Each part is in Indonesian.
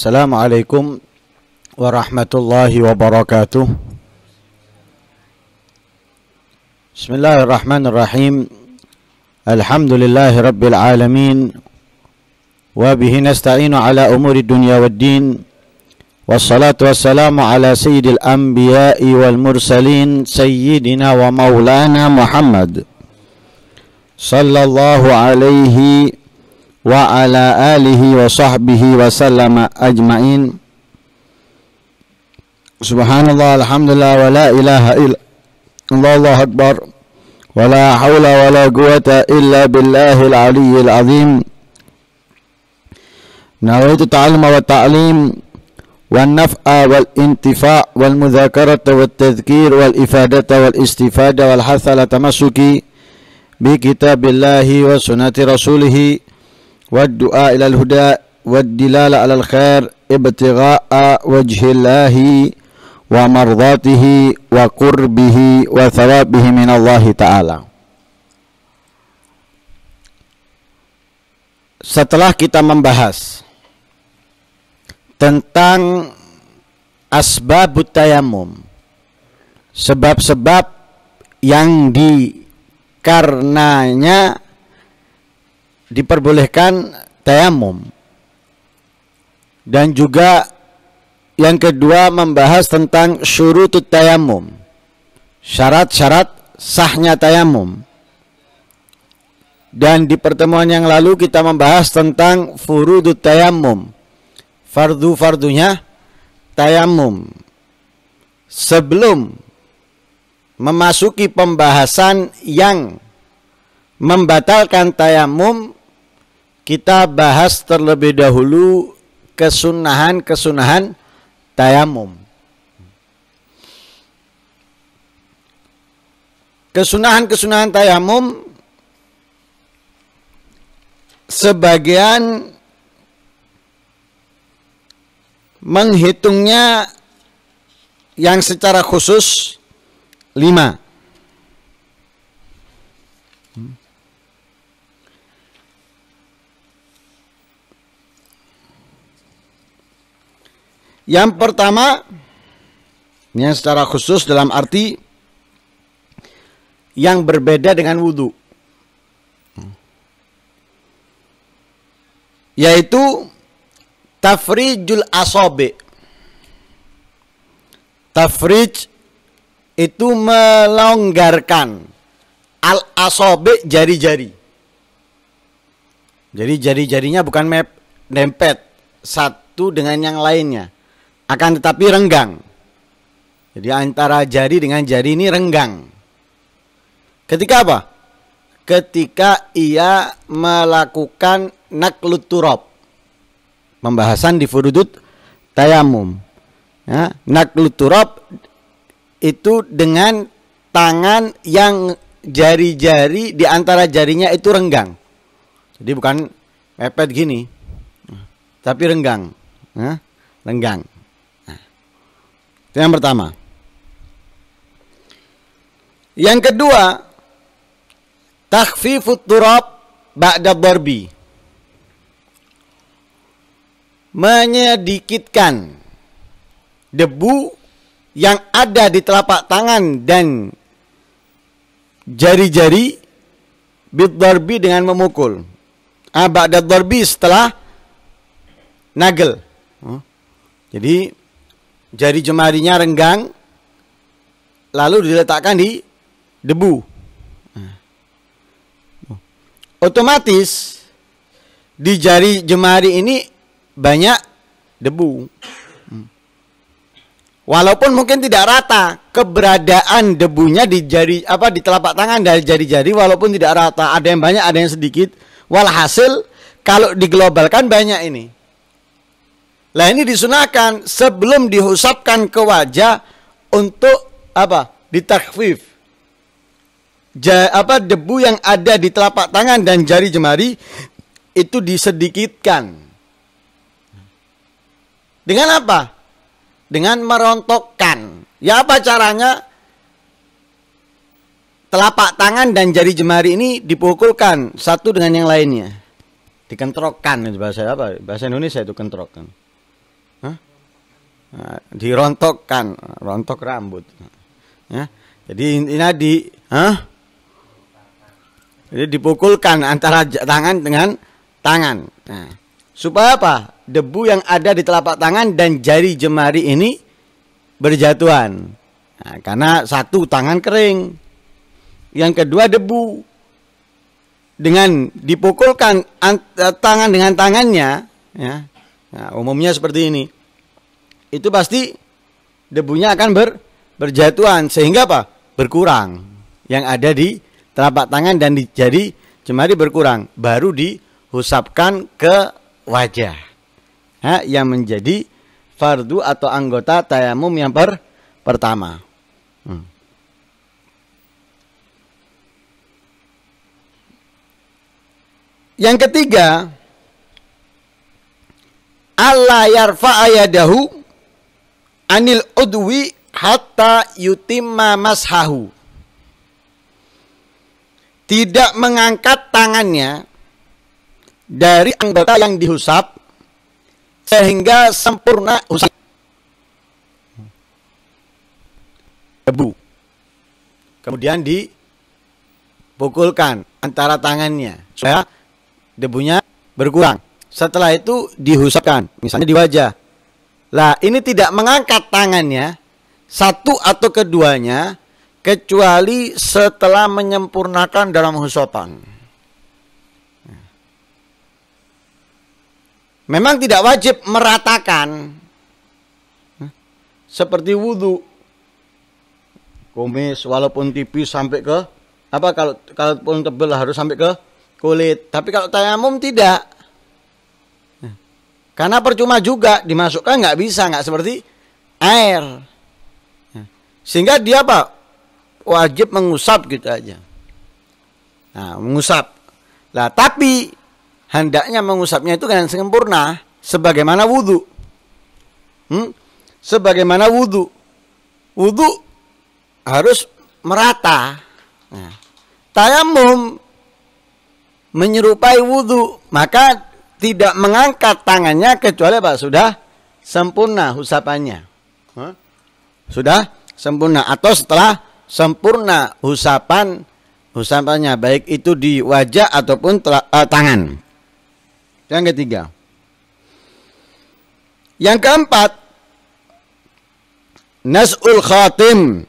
السلام عليكم ورحمة الله وبركاته. بسم الله الرحمن الرحيم. الحمد لله رب العالمين. وبه نستعين على أمور الدنيا والدين. والصلاة والسلام على سيد الأنبياء والمرسلين سيدنا ومولانا محمد صلى الله عليه wa ala alihi wa sahbihi wa sallama ajmain Subhanallah alhamdulillah wa la ilaha illallah allah akbar wa la hawla wa la quwata illa billahi al-ali al-azim nawaitu نويت التعلم والتعليم والنفع والانتفاع والمذاكرة والتذكير والإفادة والاستفادة والحث على تمسك بكتاب الله وسنة رسوله والدعاء إلى الهدى والدلالة على الخير ابتغاء وجه الله ومرضاته وقربه وثوابه من الله تعالى Setelah kita membahas tentang asbabut tayamum sebab-sebab yang dikarenanya diperbolehkan tayamum dan juga yang kedua membahas tentang syurutut tayamum syarat-syarat sahnya tayamum dan di pertemuan yang lalu kita membahas tentang furudut tayamum. Fardu-fardunya tayamum. Sebelum memasuki pembahasan yang membatalkan tayamum, kita bahas terlebih dahulu kesunahan-kesunahan tayamum. Kesunahan-kesunahan tayamum sebagian menghitungnya yang secara khusus lima. Yang pertama, yang secara khusus dalam arti yang berbeda dengan wudhu. yaitu tafrijul asobe. Tafrij itu melonggarkan al asobe jari-jari. Jadi jari-jarinya bukan mep, dempet satu dengan yang lainnya, akan tetapi renggang. Jadi antara jari dengan jari ini renggang. Ketika apa? Ketika ia melakukan naklut. Pembahasan di furudut tayamum. Ya, naklut itu dengan tangan yang jari-jari di antara jarinya itu renggang. Jadi bukan mepet gini, tapi renggang. Ya, renggang. Itu yang pertama. Yang kedua, takhfifut turab ba'da darbi menyedikitkan debu yang ada di telapak tangan dan jari-jari bidarbi dengan memukul. Ah, ba'da darbi setelah nagel. Oh. Jadi jari jemarinya renggang lalu diletakkan di debu. Ah. Oh. Otomatis di jari jemari ini banyak debu. Hmm. Walaupun mungkin tidak rata keberadaan debunya di jari apa di telapak tangan dari jari-jari walaupun tidak rata, ada yang banyak, ada yang sedikit. Walhasil kalau diglobalkan banyak ini. Lah ini disunahkan sebelum dihusapkan ke wajah untuk apa? Ditakfif. Ja, apa debu yang ada di telapak tangan dan jari jemari itu disedikitkan dengan apa? Dengan merontokkan. Ya apa caranya? Telapak tangan dan jari jemari ini dipukulkan satu dengan yang lainnya. Dikentrokkan bahasa apa? Bahasa Indonesia itu kentrokkan. Nah, dirontokkan, rontok rambut. Ya. Jadi ini di, huh? Jadi dipukulkan antara tangan dengan tangan. Nah, supaya apa? Debu yang ada di telapak tangan dan jari jemari ini berjatuhan. Nah, karena satu tangan kering, yang kedua debu. Dengan dipukulkan tangan dengan tangannya, ya, nah, umumnya seperti ini, itu pasti debunya akan ber, berjatuhan sehingga apa? Berkurang yang ada di telapak tangan dan di jari jemari berkurang, baru dihusapkan ke wajah, ya, yang menjadi fardu atau anggota tayamum yang per, pertama. Hmm. Yang ketiga, Allah yarfa ayadahu anil udwi hatta yutimma mashahu. Tidak mengangkat tangannya dari anggota yang dihusap sehingga sempurna usap debu. Kemudian dipukulkan antara tangannya supaya debunya berkurang. Setelah itu dihusapkan, misalnya di wajah. Lah, ini tidak mengangkat tangannya satu atau keduanya kecuali setelah menyempurnakan dalam husapan. Memang tidak wajib meratakan seperti wudhu kumis walaupun tipis sampai ke apa kalau kalau pun tebel harus sampai ke kulit. Tapi kalau tayamum tidak. Karena percuma juga dimasukkan nggak bisa nggak seperti air. Sehingga dia apa? Wajib mengusap gitu aja. Nah, mengusap. Lah, tapi hendaknya mengusapnya itu kan sempurna sebagaimana wudhu. Hmm? Sebagaimana wudhu. Wudhu harus merata. Nah, tayamum menyerupai wudhu maka tidak mengangkat tangannya kecuali apa? Sudah sempurna husapannya huh? sudah sempurna. Atau setelah sempurna husapan husapannya baik itu di wajah ataupun uh, tangan. Yang ketiga. Yang keempat. Nas'ul khatim.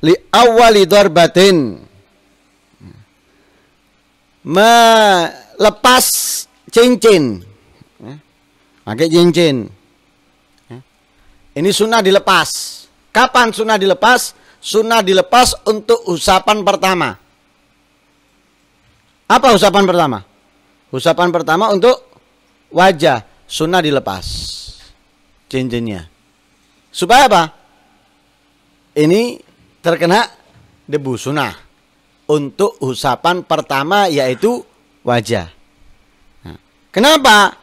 Li awali darbatin melepas cincin. Ya. Pakai cincin. Ya. Ini sunnah dilepas. Kapan sunnah dilepas? Sunnah dilepas untuk usapan pertama. Apa usapan pertama? Usapan pertama untuk wajah. Sunnah dilepas. Cincinnya. Supaya apa? Ini terkena debu sunnah untuk usapan pertama yaitu wajah. Kenapa?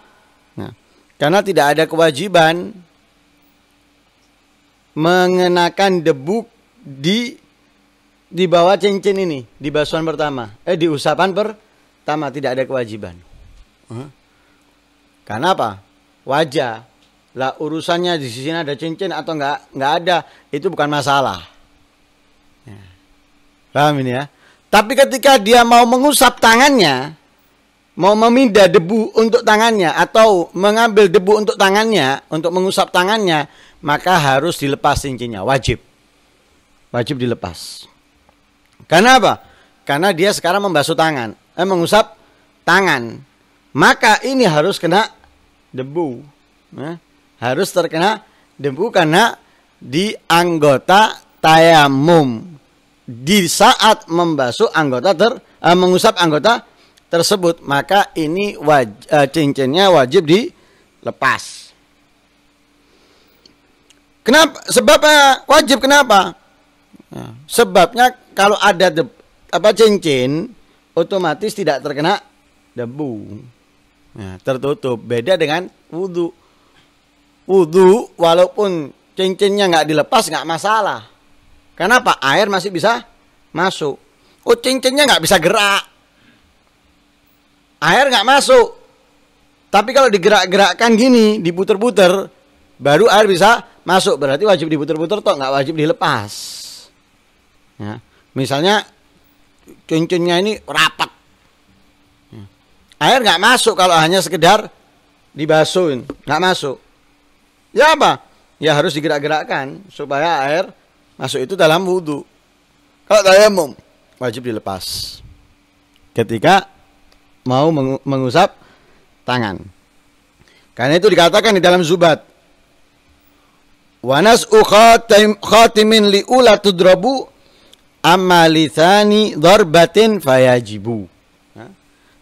Nah, karena tidak ada kewajiban mengenakan debu di di bawah cincin ini di basuhan pertama. Eh di usapan pertama tidak ada kewajiban. Karena apa? Wajah. Lah urusannya di sini ada cincin atau enggak enggak ada itu bukan masalah. Ya. Paham ini ya? Tapi ketika dia mau mengusap tangannya, mau memindah debu untuk tangannya atau mengambil debu untuk tangannya, untuk mengusap tangannya, maka harus dilepas cincinnya, wajib. Wajib dilepas. Karena apa? Karena dia sekarang membasuh tangan, eh, mengusap tangan. Maka ini harus kena debu. Eh, harus terkena debu karena di anggota tayamum di saat membasuh anggota ter uh, mengusap anggota tersebut maka ini waj, uh, cincinnya wajib dilepas. Kenapa? Sebabnya wajib kenapa? Nah, sebabnya kalau ada de, apa cincin otomatis tidak terkena debu. Nah, tertutup. Beda dengan wudhu. Wudhu walaupun cincinnya nggak dilepas nggak masalah Kenapa? Air masih bisa masuk. Oh cincinnya nggak bisa gerak. Air nggak masuk. Tapi kalau digerak-gerakkan gini, diputer-puter, baru air bisa masuk. Berarti wajib diputar-putar toh, nggak wajib dilepas. Ya. Misalnya cincinnya ini rapat. Ya. Air nggak masuk kalau hanya sekedar dibasuhin, nggak masuk. Ya apa? Ya harus digerak-gerakkan supaya air masuk itu dalam wudhu. Kalau tayamum wajib dilepas. Ketika mau mengusap tangan. Karena itu dikatakan di dalam Zubat. Wanas khatimin liula tudrabu amma lithani darbatin fayajibu.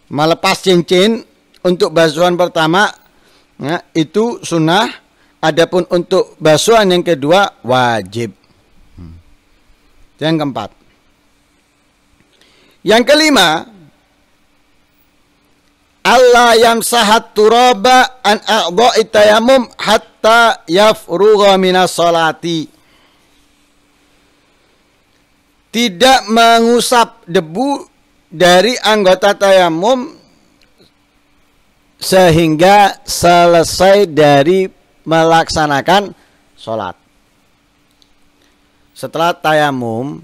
Melepas cincin untuk basuhan pertama ya, itu sunnah. Adapun untuk basuhan yang kedua wajib. Hmm. Yang keempat. Yang kelima, Allah yamsahat turaba an a'dha'i tayammum hatta yafrugha minas salati. Tidak mengusap debu dari anggota tayamum sehingga selesai dari melaksanakan sholat. Setelah tayamum,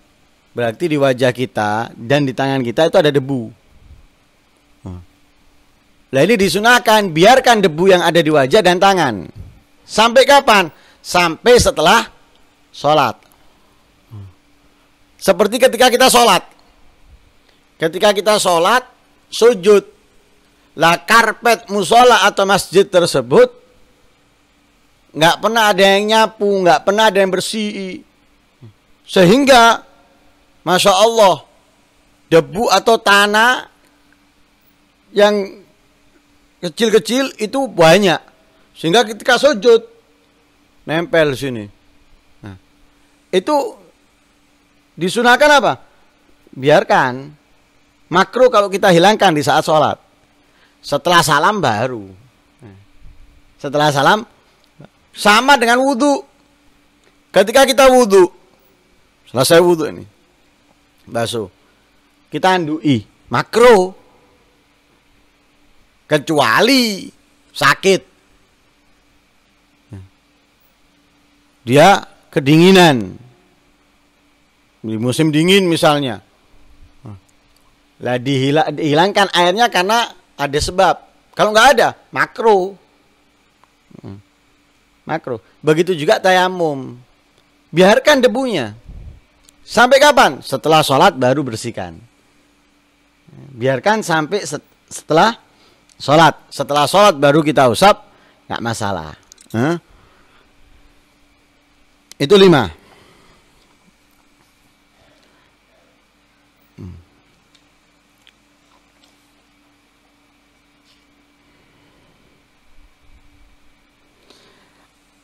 berarti di wajah kita dan di tangan kita itu ada debu. Nah ini disunahkan biarkan debu yang ada di wajah dan tangan. Sampai kapan? Sampai setelah sholat. Seperti ketika kita sholat. Ketika kita sholat, sujud. Lah karpet musola atau masjid tersebut nggak pernah ada yang nyapu, nggak pernah ada yang bersih. Sehingga, masya Allah, debu atau tanah yang kecil-kecil itu banyak. Sehingga ketika sujud nempel sini. Nah, itu disunahkan apa? Biarkan makro kalau kita hilangkan di saat sholat. Setelah salam baru. Nah, setelah salam sama dengan wudhu ketika kita wudhu selesai wudhu ini basuh kita andui makro kecuali sakit. Dia kedinginan. Di musim dingin misalnya. Lah dihilangkan airnya karena ada sebab. Kalau nggak ada, makro. Makro. Begitu juga tayamum. Biarkan debunya. Sampai kapan? Setelah sholat baru bersihkan. Biarkan sampai setelah sholat. Setelah sholat baru kita usap, nggak masalah. Huh? Itu lima. Hmm.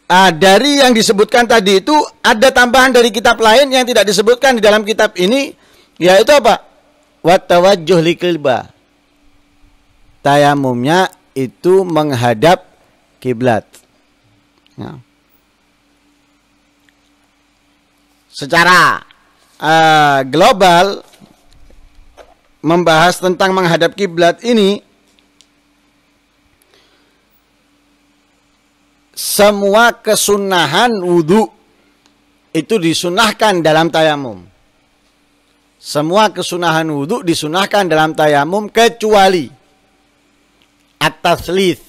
Ah, dari yang disebutkan tadi itu ada tambahan dari kitab lain yang tidak disebutkan di dalam kitab ini yaitu apa? Watawajjuh likilba tayamumnya itu menghadap kiblat. Ya. Secara uh, global membahas tentang menghadap kiblat ini semua kesunahan wudhu itu disunahkan dalam tayamum. Semua kesunahan wudhu disunahkan dalam tayamum kecuali at-taslis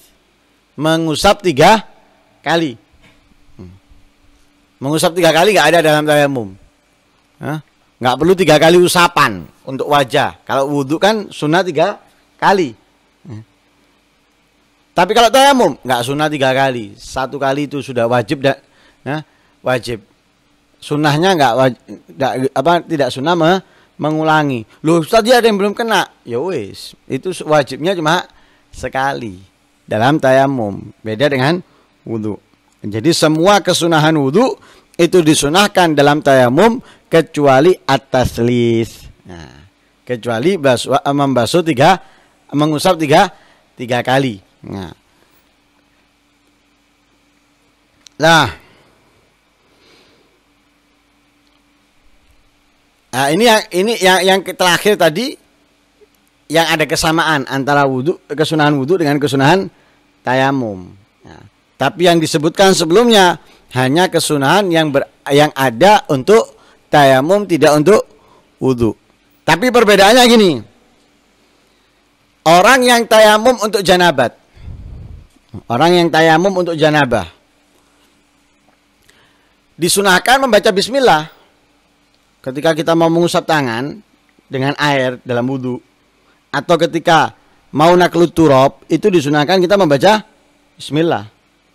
mengusap tiga kali. Hmm. Mengusap tiga kali nggak ada dalam tayamum. Nggak perlu tiga kali usapan untuk wajah. Kalau wudhu kan sunnah tiga kali. Hmm. Tapi kalau tayamum nggak sunnah tiga kali. Satu kali itu sudah wajib dan wajib. Sunnahnya nggak apa tidak sunnah me, mengulangi. Loh, tadi ada yang belum kena. Ya wis, itu wajibnya cuma sekali dalam tayamum. Beda dengan wudhu. Jadi semua kesunahan wudhu itu disunahkan dalam tayamum kecuali atas lis. Nah, kecuali eh, membasuh tiga, mengusap tiga, tiga kali. Nah, nah, nah ini yang ini yang yang terakhir tadi yang ada kesamaan antara wudhu kesunahan wudhu dengan kesunahan tayamum. Ya. Tapi yang disebutkan sebelumnya hanya kesunahan yang ber, yang ada untuk tayamum tidak untuk wudhu. Tapi perbedaannya gini. Orang yang tayamum untuk janabat. Orang yang tayamum untuk janabah. Disunahkan membaca bismillah. Ketika kita mau mengusap tangan dengan air dalam wudhu. Atau ketika mau naklut turab, itu disunahkan kita membaca bismillah.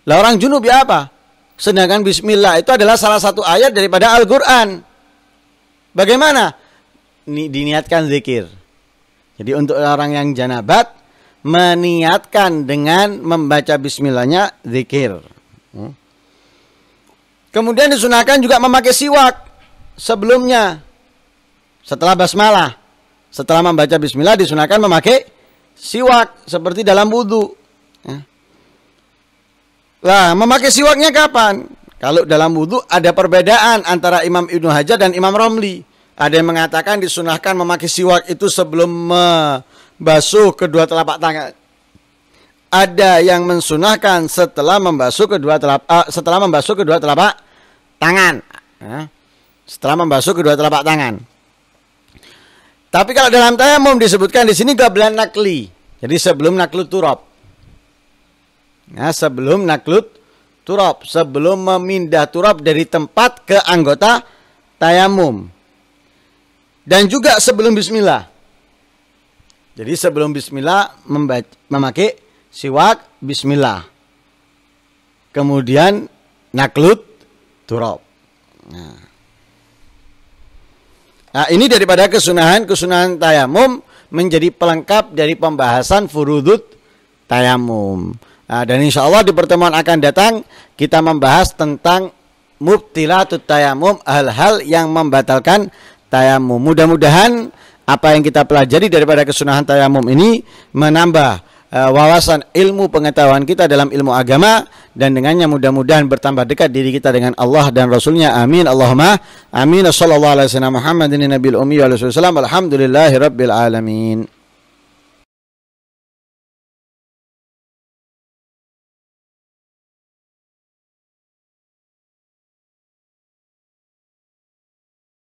Lah orang junub ya apa? Sedangkan bismillah itu adalah salah satu ayat daripada Al-Qur'an. Bagaimana? Diniatkan zikir. Jadi untuk orang yang janabat meniatkan dengan membaca bismillahnya zikir. Hmm. Kemudian disunahkan juga memakai siwak sebelumnya. Setelah basmalah. Setelah membaca bismillah disunahkan memakai siwak seperti dalam wudhu. Ya. Lah, memakai siwaknya kapan? Kalau dalam wudhu ada perbedaan antara Imam Ibnu Hajar dan Imam Romli. Ada yang mengatakan disunahkan memakai siwak itu sebelum membasuh kedua telapak tangan. Ada yang mensunahkan setelah membasuh kedua telapak uh, setelah membasuh kedua telapak tangan. Ya. Setelah membasuh kedua telapak tangan. Tapi kalau dalam tayamum disebutkan di sini gablan nakli. Jadi sebelum naklut turab. Nah, sebelum naklut turab, sebelum memindah turab dari tempat ke anggota tayamum. Dan juga sebelum bismillah. Jadi sebelum bismillah membaca, memakai siwak bismillah. Kemudian naklut turab. Nah. Nah, ini daripada kesunahan-kesunahan tayamum menjadi pelengkap dari pembahasan furudut tayamum. Nah, dan insya Allah di pertemuan akan datang kita membahas tentang mubtilatut tayamum hal-hal yang membatalkan tayamum. Mudah-mudahan apa yang kita pelajari daripada kesunahan tayamum ini menambah uh, wawasan ilmu pengetahuan kita dalam ilmu agama dan dengannya mudah-mudahan bertambah dekat diri kita dengan Allah dan Rasulnya. Amin. Allahumma amin. Sallallahu alaihi wasallam Muhammadin nabiyil ummi wa alhamdulillahi rabbil alamin.